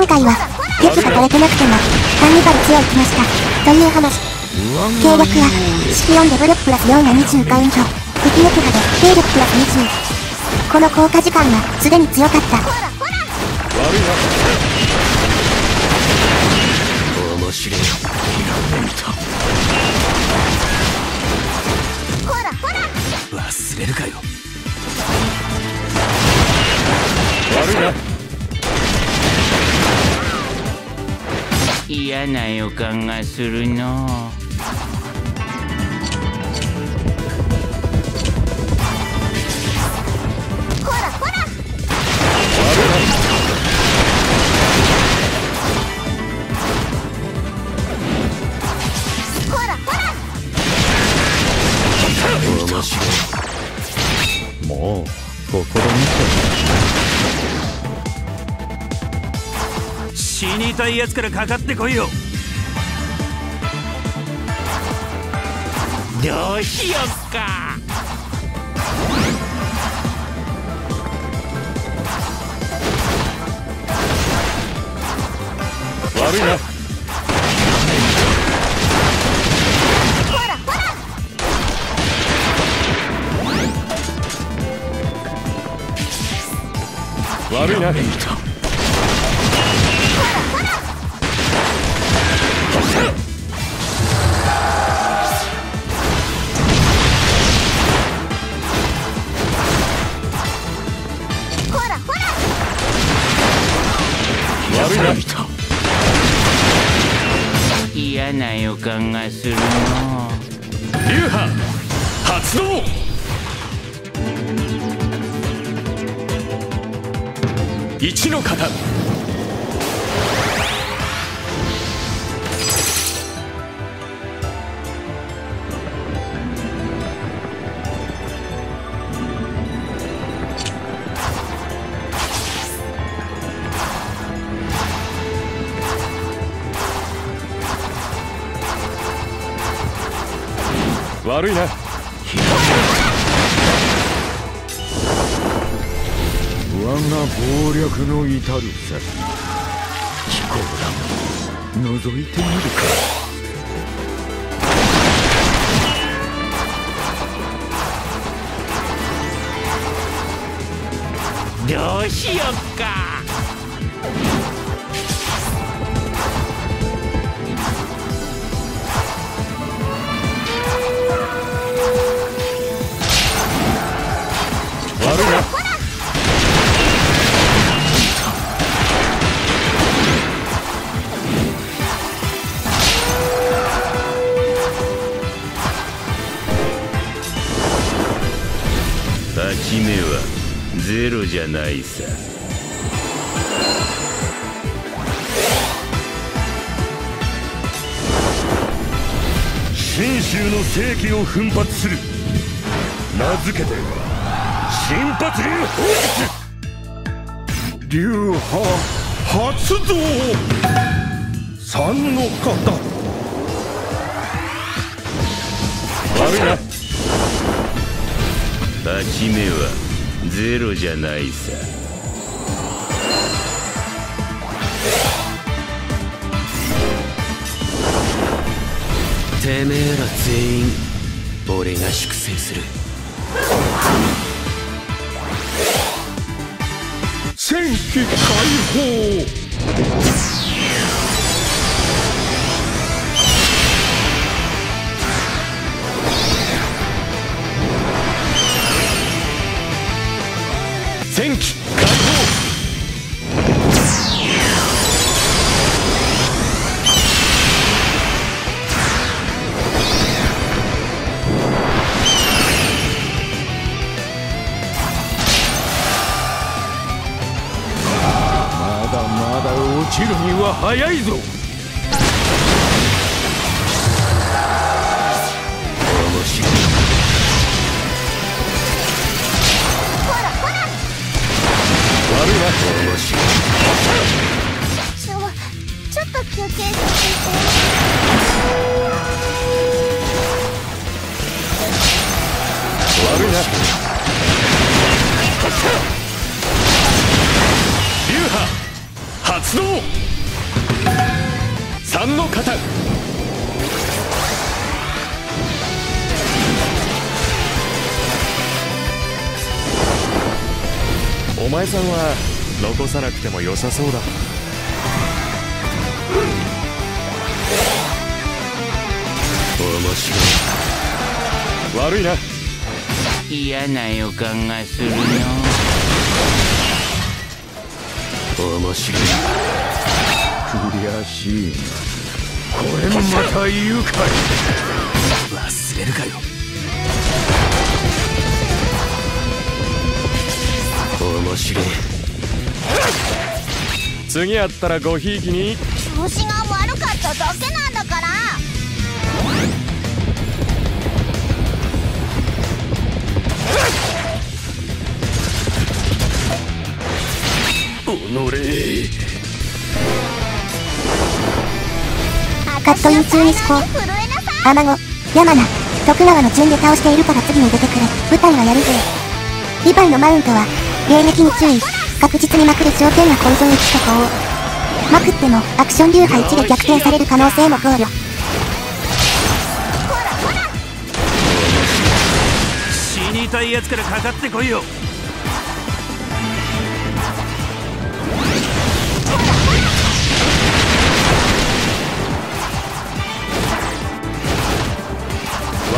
今回は、敵が取れてなくても、カンニバル強いきました。という話。計略は、式4でブ力プラス4が20カウント。敵撃破で、兵力プラス20。この効果時間は、すでに強かった。な予感がするの。う死にたいやつからかかってこいよ。どうしよっか。悪いな。ほらほら悪いな感がするの。流派発動一の型。悪いな。我が謀略の至る先気候だ。覗いてみるか。どうしよっか信州の正気を奮発する。名付けて新発流法流派発動。三の方。悪いな。勝ち目はゼロじゃないさ。てめえら全員俺が粛清する。戦機解放。戦機だ落ちるには早いぞ。ちょっと休憩させて悪いな。発動三の型お前さんは残さなくても良さそうだ。面白い。悪いな。嫌な予感がするの。面白い悔しいなこれもまた愉快。忘れるかよ面白い次会ったらごひいきに。調子が悪かっただけなんだからカットイン中に思考震えなさい天子、山名、徳川の順で倒しているから次に出てくる。舞台はやるぜ。リヴァイのマウントは、迎撃に注意。確実にまくる条件がポイズン1とこう。まくっても、アクション流派1で逆転される可能性も考慮。死にたいやつからかかってこいよ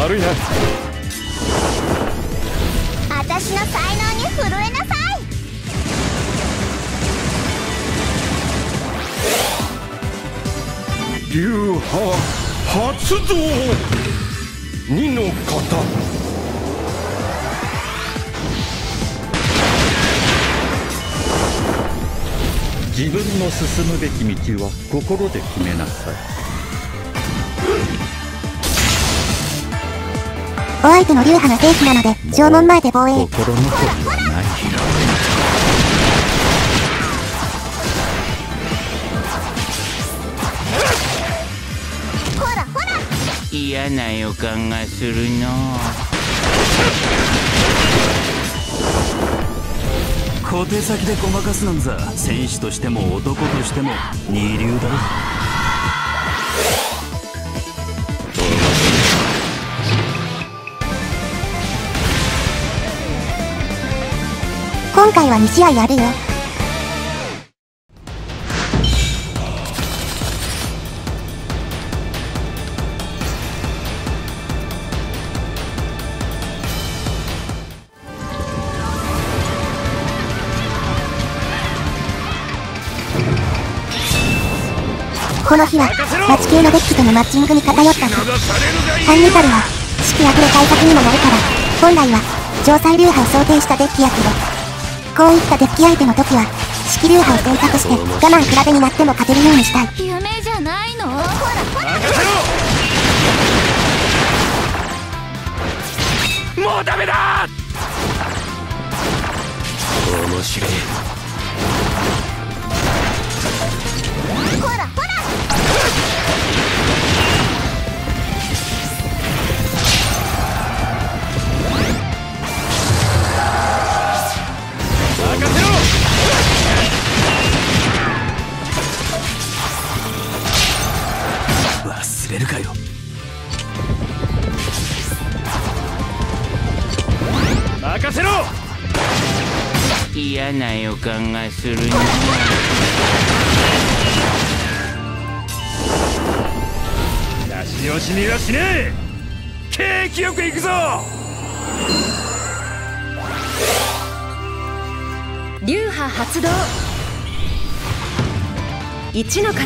悪いな私の才能に震えなさい。流派発動二の型自分の進むべき道は心で決めなさい。お相手の流派が兵器なので、縄文前で防衛。心残りはないほらほら。嫌な予感がするの。小手先でごまかすなんざ。戦士としても男としても二流だろ今回は2試合あるよ。この日は、ラチ系のデッキとのマッチングに偏った日。ハンニバルは、四季明けで対策にもなるから、本来は、城塞流派を想定したデッキやけど、こういったデッキ相手の時は、四季流派を選択して、我慢比べになっても勝てるようにしたい。夢じゃないの？ほらほらもうダメだ！面白い感がするの出し惜しみはしねえ。景気よく行くぞ。流派発動。一の型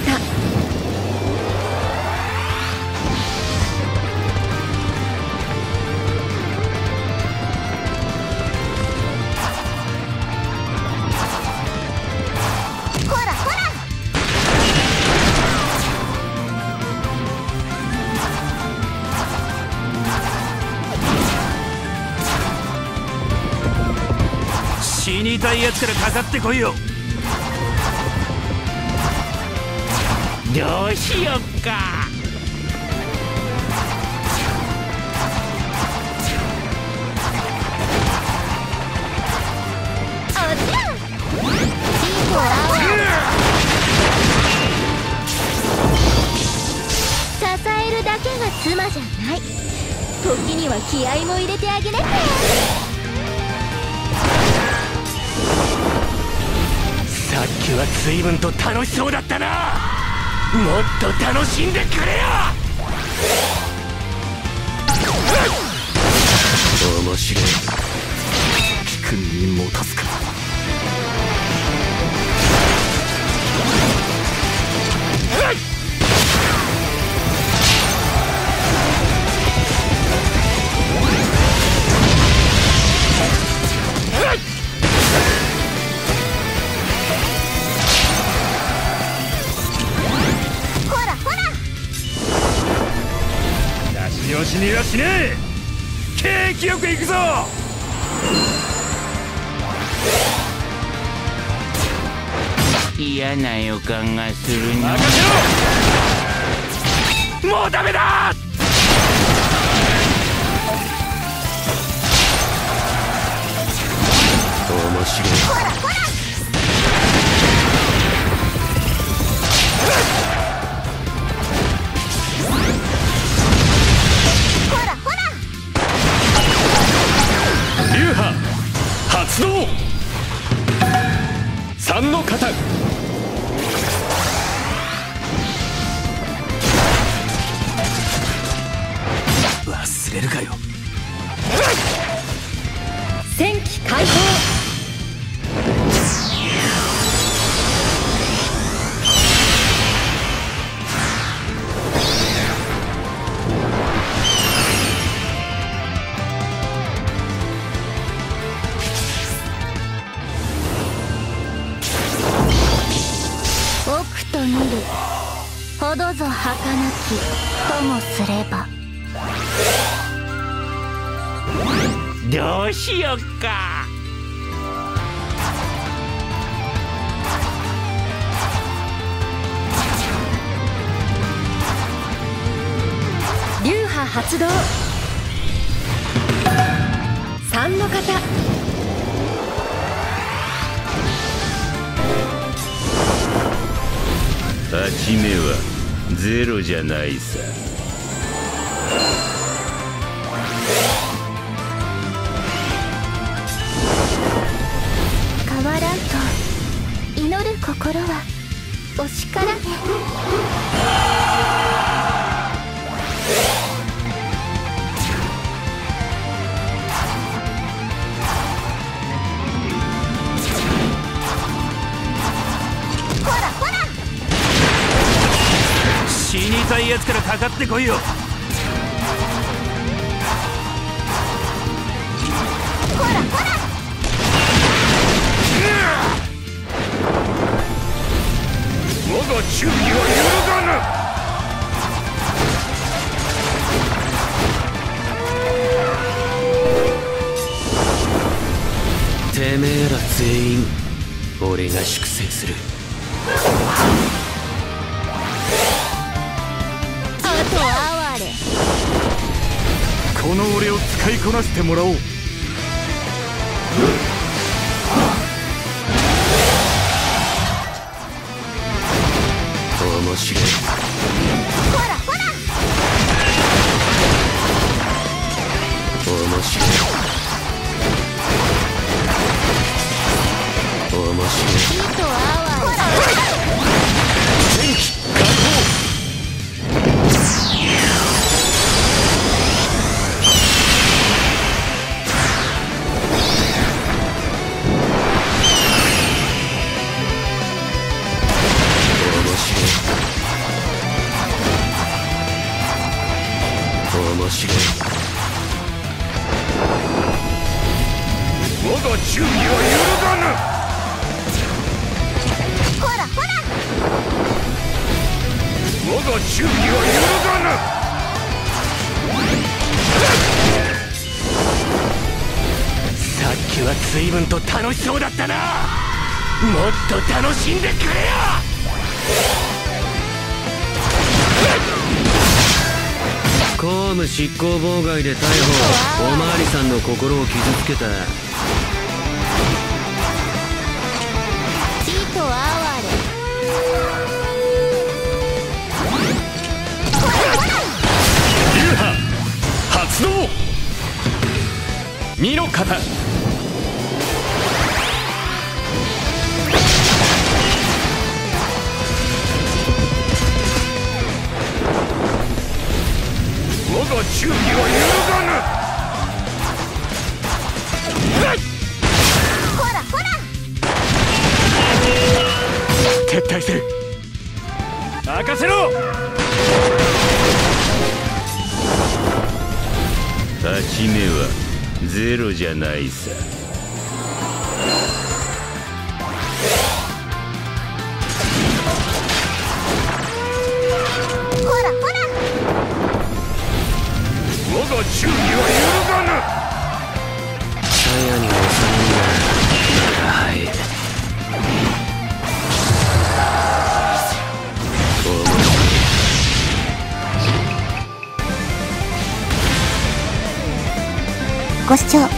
たいやつからかかってこいよ。どうしよっか。支えるだけが妻じゃない。時には気合も入れてあげなきゃ。さっきは随分と楽しそうだったな。もっと楽しんでくれよ。面白い。聞く耳持たすしね。え景気よく行くぞ。嫌な予感がするな。任せろ。もうダメだ。面白いるかよ。どうしよっか。流派発動。三の型勝ち目はゼロじゃないさかってこいよ。ほらほら。我が忠義は揺るがぬ。てめえら全員俺が粛清するこなしてもらおう。面白い。ほらほら面白い。面白い。あと哀れ面時は随分と楽しそうだったな。もっと楽しんでくれよ。公務執行妨害で逮捕。おまわりさんの心を傷つけた。地と哀れ。流派発動。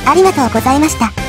ありがとうございました。